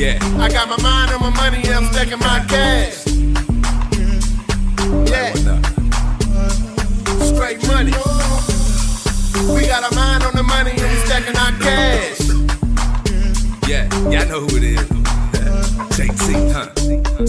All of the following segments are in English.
Yeah. I got my mind on my money and I'm stacking my cash. Yeah. Straight money. We got our mind on the money and we stacking our cash. Yeah, y'all know who it is.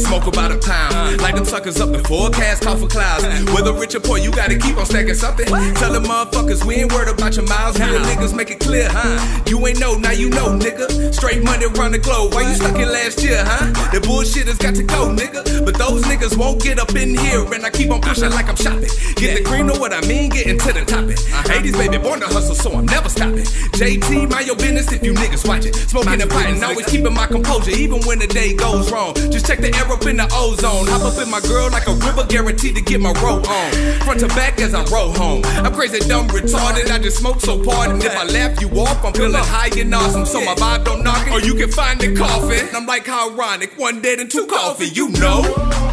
Smoke about a pound. Light them suckers up the forecast, call for clouds. Whether rich or poor, you gotta keep on stacking something. Tell them motherfuckers we ain't worried about your miles. Real niggas make it clear, huh? You ain't know, now you know, nigga. Straight money around the globe. Why you stuck in last year, huh? The bullshit has got to go, nigga. But those niggas won't get up in here, and I keep on pushing like I'm shopping. Get the cream, know what I mean? Getting to the topic. 80s uh-huh. baby, born to hustle, so I'm never stopping. JT, mind your business if you niggas watch it. Smoking and potting, always keeping my composure, even when the day goes wrong. Just check the up in the ozone. Hop up in my girl like a river, guaranteed to get my roll on. Front to back as I roll home. I'm crazy, dumb, retarded. I just smoke so hard, and if I laugh you off, I'm feeling high and awesome. So my vibe don't knock it, or you can find the coffin. I'm like how ironic, one dead and two coffee, you know.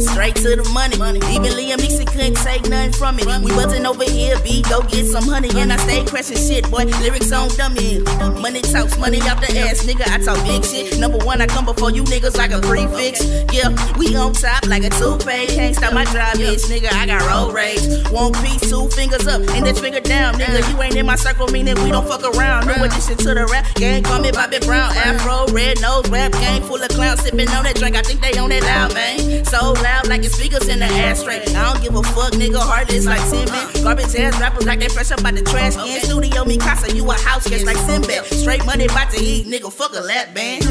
Straight to the money. Even Liam Neeson couldn't take nothing from me. We wasn't over here, B. Go get some honey. And I stay crashing shit, boy. Lyrics on dummy. Money talks, money out the ass, nigga. I talk big shit. Number one, I come before you niggas like a prefix. Yeah, we on top like a toupee. Can't stop my drive, bitch, nigga. I got road rage. One piece, two fingers up, and this finger down, nigga. You ain't in my circle, meaning we don't fuck around. New addition to the rap game. Call me Bobby Brown. Afro, red nose, rap gang full of clowns. Sipping on that drink. I think they on that loud, man. So loud like your speakers in the ashtray. I don't give a fuck, nigga. Heartless like Sinbad. Garbage ass rappers like they fresh up out the trash can. Studio me casa, you a house guest like Sinbad. Straight money about to eat, nigga. Fuck a lap band.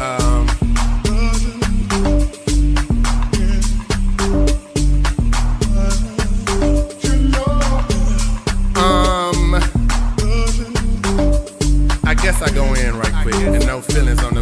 Um, Um, I guess I go in right quick and no feelings on the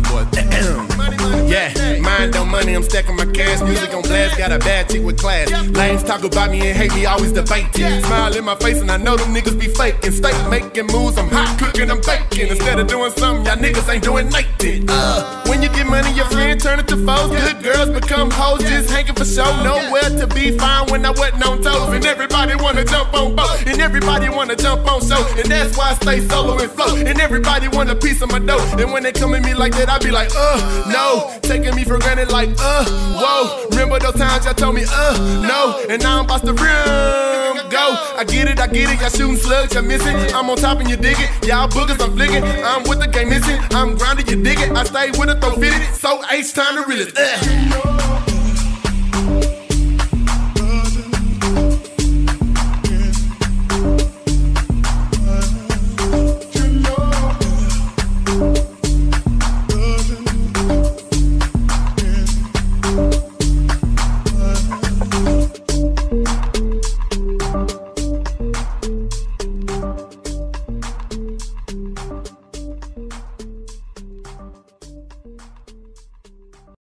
money, I'm stacking my cash. Music on blast, got a bad chick with class. Lanes talk about me and hate me, always debating. Smile in my face and I know them niggas be faking. Stay making moves, I'm hot cooking, I'm baking. Instead of doing something, y'all niggas ain't doing nothing. Uh, when you get money, your friend turn it to foes. Good girls become hoes, just hanging for show. Nowhere to be found when I wasn't on toes. And everybody wanna jump on boat, and everybody wanna jump on show. And that's why I stay solo and flow. And everybody want a piece of my dough. And when they come at me like that, I be like, uh, no. Taking me for granted like, uh, whoa. Remember those times y'all told me, uh, no. And now I'm about to rim, go. I get it, I get it. Y'all shooting slugs, y'all missing. I'm on top and you dig it. Y'all boogers, I'm flicking. I'm with the game missing. I'm grounded, you dig it. I stay with it, throw fitted. So H time to realist. Uh.